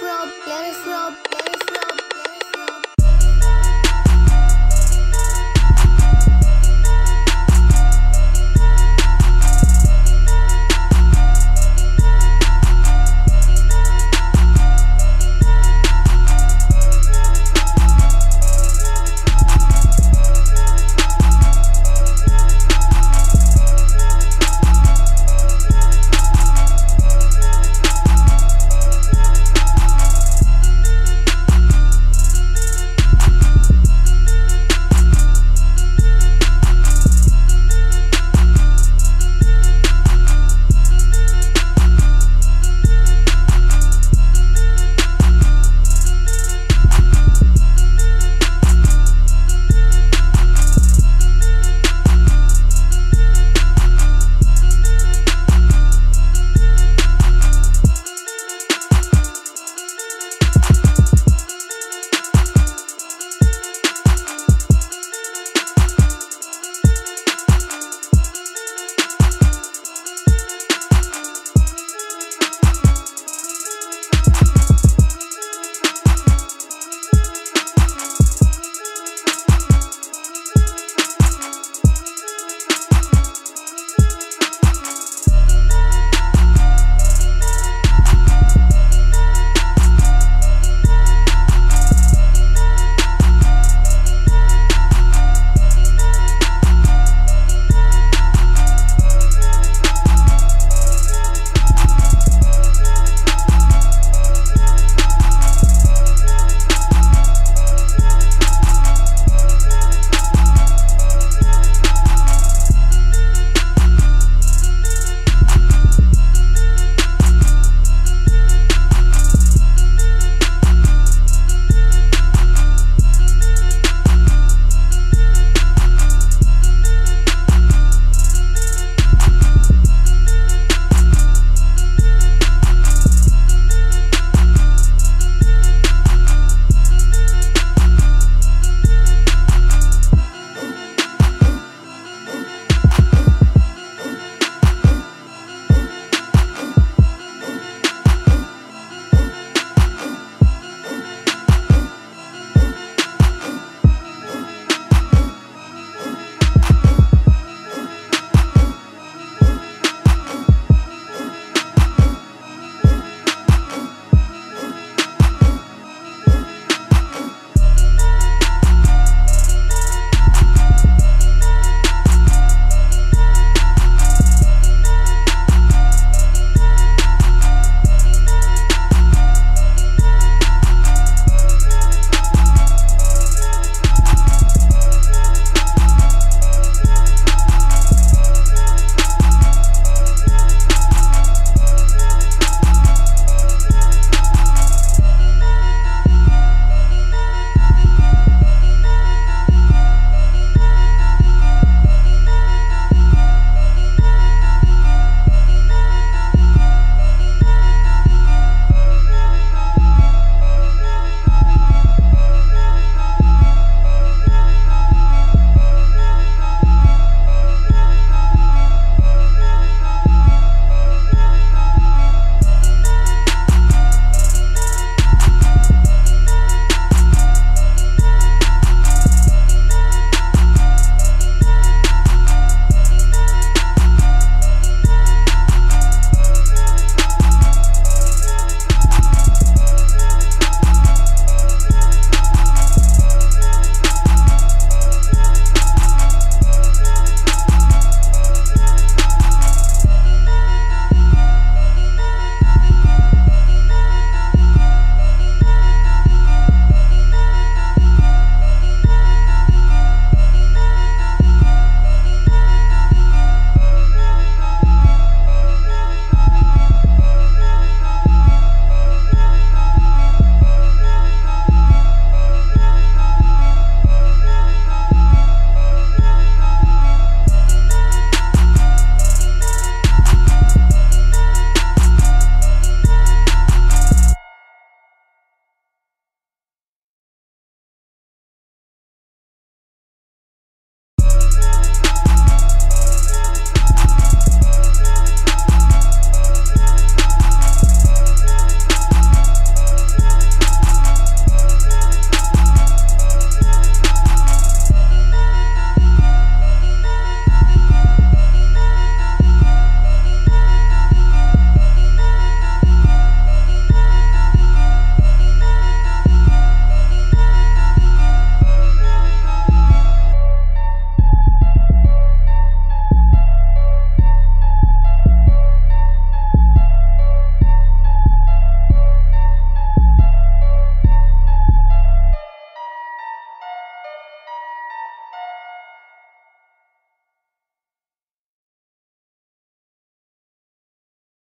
Let's rub.